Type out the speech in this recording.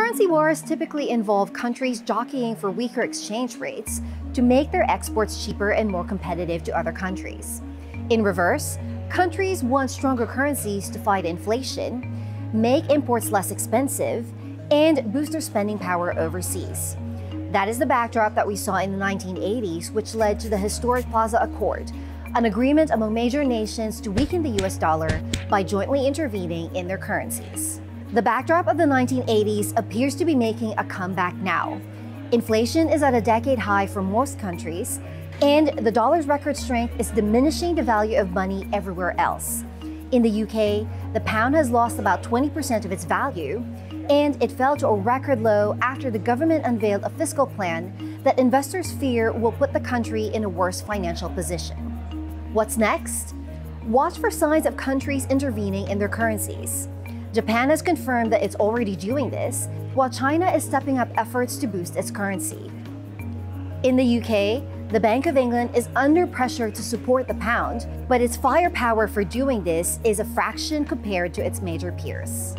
Currency wars typically involve countries jockeying for weaker exchange rates to make their exports cheaper and more competitive to other countries. In reverse, countries want stronger currencies to fight inflation, make imports less expensive, and boost their spending power overseas. That is the backdrop that we saw in the 1980s, which led to the historic Plaza Accord, an agreement among major nations to weaken the US dollar by jointly intervening in their currencies. The backdrop of the 1980s appears to be making a comeback now. Inflation is at a decade high for most countries, and the dollar's record strength is diminishing the value of money everywhere else. In the UK, the pound has lost about 20% of its value, and it fell to a record low after the government unveiled a fiscal plan that investors fear will put the country in a worse financial position. What's next? Watch for signs of countries intervening in their currencies. Japan has confirmed that it's already doing this, while China is stepping up efforts to boost its currency. In the UK, the Bank of England is under pressure to support the pound, but its firepower for doing this is a fraction compared to its major peers.